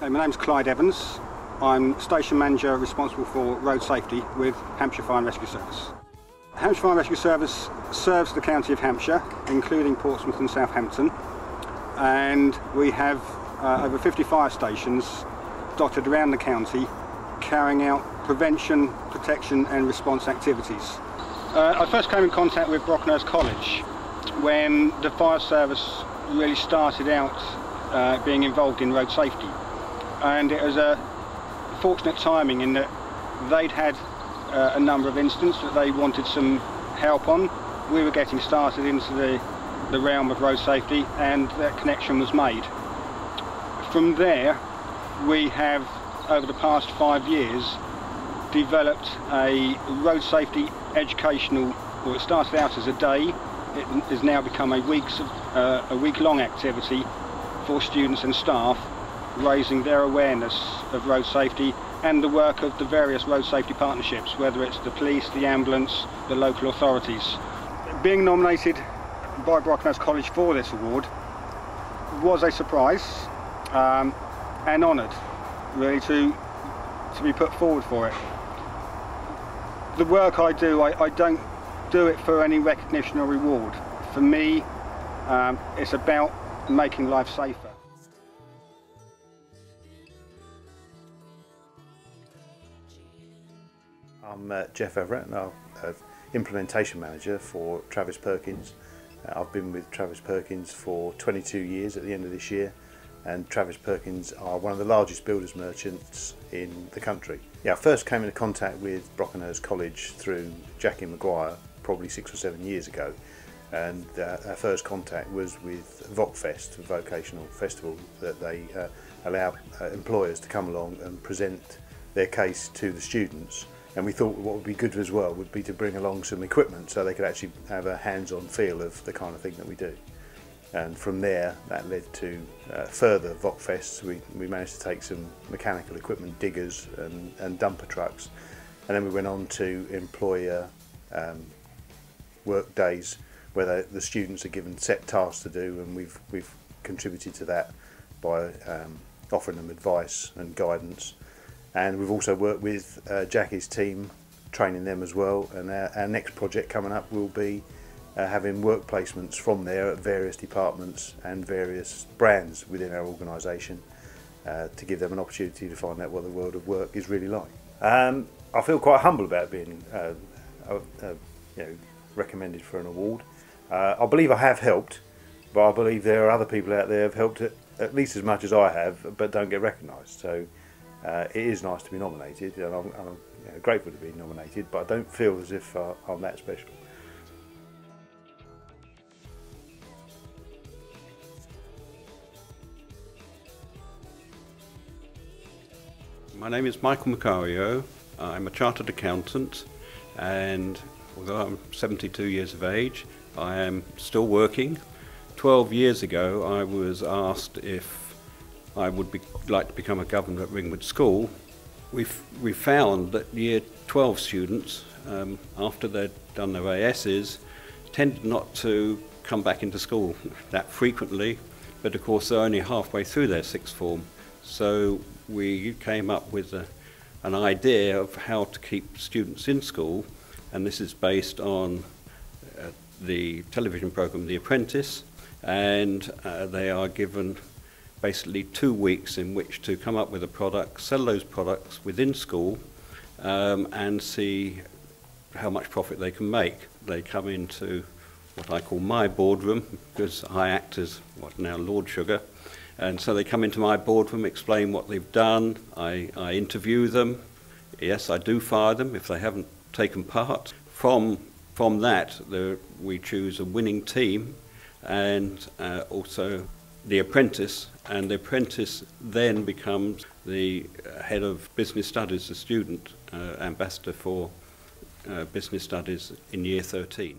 Hey, my name's Clyde Evans. I'm station manager responsible for road safety with Hampshire Fire and Rescue Service. Hampshire Fire and Rescue Service serves the county of Hampshire, including Portsmouth and Southampton, and we have uh, over 50 fire stations dotted around the county carrying out prevention, protection and response activities. Uh, I first came in contact with Brockenhurst College when the fire service really started out uh, being involved in road safety and it was a fortunate timing in that they'd had uh, a number of incidents that they wanted some help on. We were getting started into the, the realm of road safety and that connection was made. From there we have over the past five years developed a road safety educational, well it started out as a day, it has now become a, week's, uh, a week-long activity for students and staff raising their awareness of road safety and the work of the various road safety partnerships, whether it's the police, the ambulance, the local authorities. Being nominated by Brockenhurst College for this award was a surprise um, and honoured really to, to be put forward for it. The work I do, I, I don't do it for any recognition or reward. For me, um, it's about making life safer. I'm uh, Jeff Everett and I'm uh, implementation manager for Travis Perkins. Uh, I've been with Travis Perkins for 22 years at the end of this year and Travis Perkins are one of the largest builders merchants in the country. Yeah, I first came into contact with Brockenhurst College through Jackie Maguire probably six or seven years ago and uh, our first contact was with VocFest, a vocational festival that they uh, allow uh, employers to come along and present their case to the students And we thought what would be good as well would be to bring along some equipment so they could actually have a hands-on feel of the kind of thing that we do. And from there, that led to uh, further VOCFests. We, we managed to take some mechanical equipment, diggers and, and dumper trucks. And then we went on to employer um, work days where they, the students are given set tasks to do and we've, we've contributed to that by um, offering them advice and guidance. And we've also worked with uh, Jackie's team training them as well and our, our next project coming up will be uh, having work placements from there at various departments and various brands within our organisation uh, to give them an opportunity to find out what the world of work is really like. Um, I feel quite humble about being uh, uh, uh, you know, recommended for an award. I believe I have helped, but I believe there are other people out there who have helped at least as much as I have, but don't get recognised. So uh, it is nice to be nominated, and I'm, I'm you know, grateful to be nominated, but I don't feel as if uh, I'm that special. My name is Michael Macario. I'm a chartered accountant, and although I'm 72 years of age, I am still working. 12 years ago, I was asked if I would be, like to become a governor at Ringwood School, we've, we found that year 12 students, um, after they'd done their ASs, tended not to come back into school that frequently, but of course they're only halfway through their sixth form. So we came up with a, an idea of how to keep students in school, and this is based on uh, the television program The Apprentice, and uh, they are given basically two weeks in which to come up with a product, sell those products within school, um, and see how much profit they can make. They come into what I call my boardroom, because I act as what now Lord Sugar. And so they come into my boardroom, explain what they've done, I, I interview them. Yes, I do fire them if they haven't taken part. From, from that, the, we choose a winning team and uh, also the apprentice, and the apprentice then becomes the uh, head of business studies, the student uh, ambassador for uh, business studies in year 13.